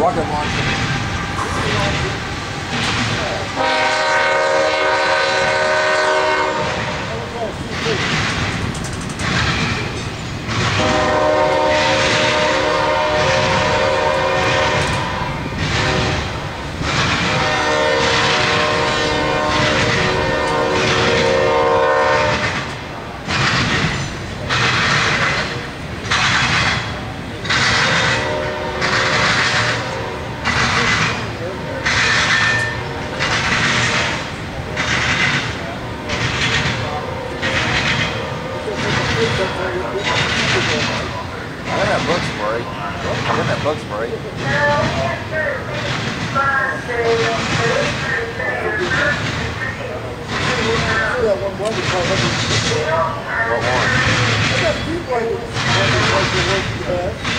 rocket launcher. Get that bug spray. Get that bug spray. Yeah, one wonder car, What one? I got a few